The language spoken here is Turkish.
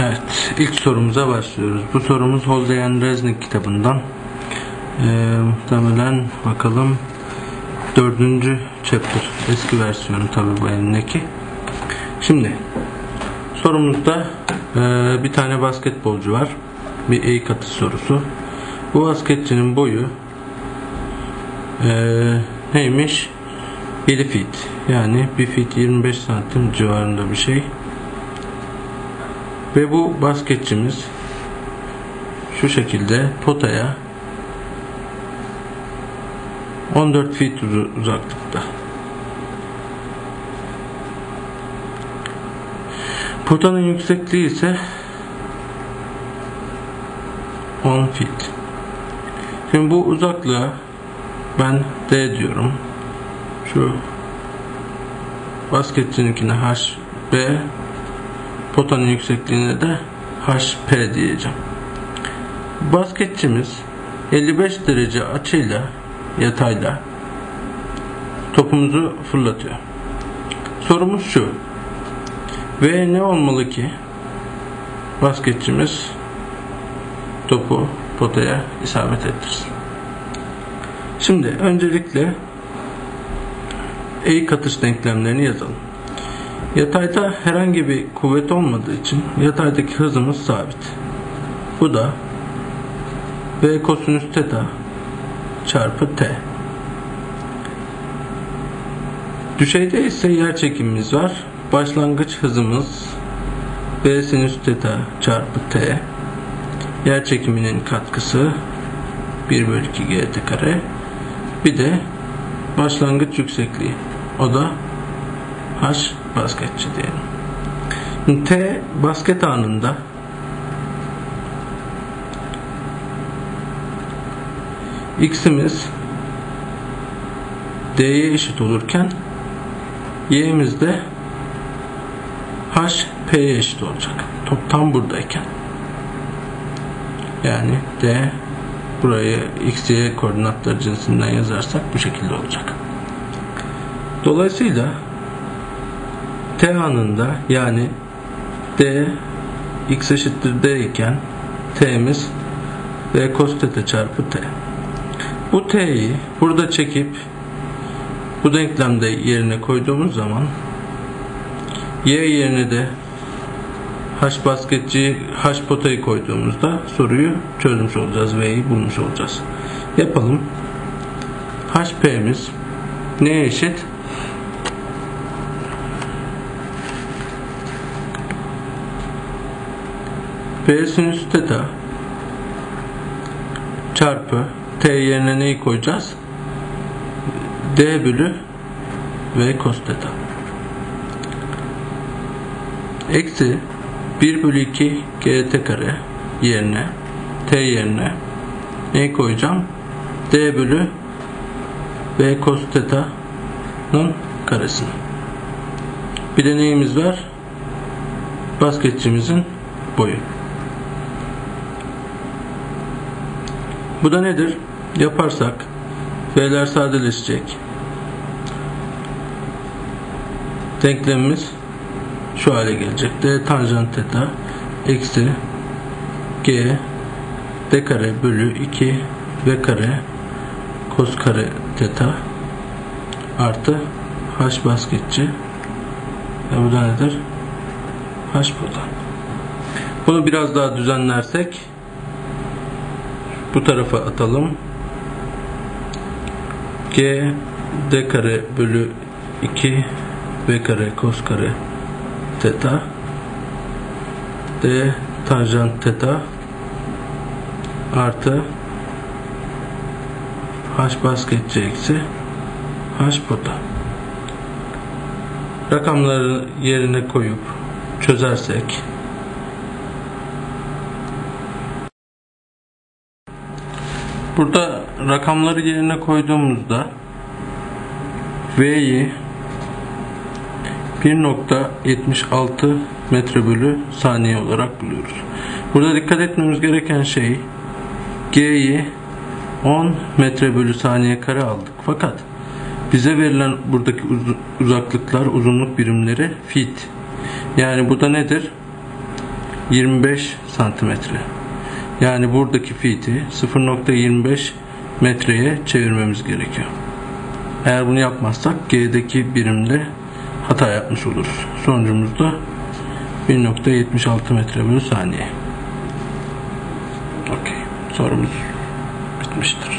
Evet, ilk sorumuza başlıyoruz. Bu sorumuz Holdeyan Resnick kitabından. Ee, muhtemelen bakalım dördüncü chapter, eski versiyonu tabi bu elindeki. Şimdi sorumuzda e, bir tane basketbolcu var. Bir eğik atış sorusu. Bu basketçinin boyu e, neymiş? 7 feet. Yani 1 feet 25 santim civarında bir şey. Ve bu basketçimiz şu şekilde potaya 14 feet uzaklıkta. Potanın yüksekliği ise 10 feet. Şimdi bu uzaklığa ben D diyorum. Şu basketçininkine HB potanın yüksekliğine de HP diyeceğim. Basketçimiz 55 derece açıyla yatayla topumuzu fırlatıyor. Sorumuz şu. Ve ne olmalı ki basketçimiz topu potaya isabet ettirsin. Şimdi öncelikle eğik atış denklemlerini yazalım. Yatayda herhangi bir kuvvet olmadığı için yataydaki hızımız sabit. Bu da V kosinüs teta çarpı T. Düşeyde ise yer çekimimiz var. Başlangıç hızımız V sinüs teta çarpı T. Yer çekiminin katkısı 1 bölü 2 gt kare. Bir de başlangıç yüksekliği. O da H basketçi diyelim. T basket anında X'imiz D'ye eşit olurken Y'imiz de H P'ye eşit olacak. Top tam buradayken. Yani D burayı X, Y koordinatları cinsinden yazarsak bu şekilde olacak. Dolayısıyla T anında yani D x eşittir D iken T'miz V cos θ çarpı T. Bu T'yi burada çekip bu denklemde yerine koyduğumuz zaman Y yerine de H basketçi H potayı koyduğumuzda soruyu çözmüş olacağız. V'yi bulmuş olacağız. Yapalım. HP'miz neye eşit? P sinüs teta çarpı T yerine neyi koyacağız? D bölü V cos teta. Eksi 1 bölü 2 gt kare yerine T yerine neyi koyacağım? D bölü V cos teta'nın karesini. Bir de neyimiz var? Basketçimizin boyu. Bu da nedir? Yaparsak F'ler sadeleşecek. Denklemimiz şu hale gelecek. D tanjant teta eksi G D kare bölü 2 V kare kos kare teta artı H basketçi ve bu da nedir? H burada. Bunu biraz daha düzenlersek bu tarafa atalım. G D kare bölü 2 B kare kos kare teta D tanjant teta artı H basketçi eksi H pota. Rakamları yerine koyup çözersek Burada rakamları yerine koyduğumuzda V'yi 1.76 metre bölü saniye olarak buluyoruz. Burada dikkat etmemiz gereken şey G'yi 10 metre bölü saniye kare aldık. Fakat bize verilen buradaki uzaklıklar uzunluk birimleri feet. Yani bu da nedir? 25 santimetre. Yani buradaki feet'i 0.25 metreye çevirmemiz gerekiyor. Eğer bunu yapmazsak G'deki birimde hata yapmış oluruz. Sonucumuz da 1.76 metre bölü saniye. Okey. Sorumuz bitmiştir.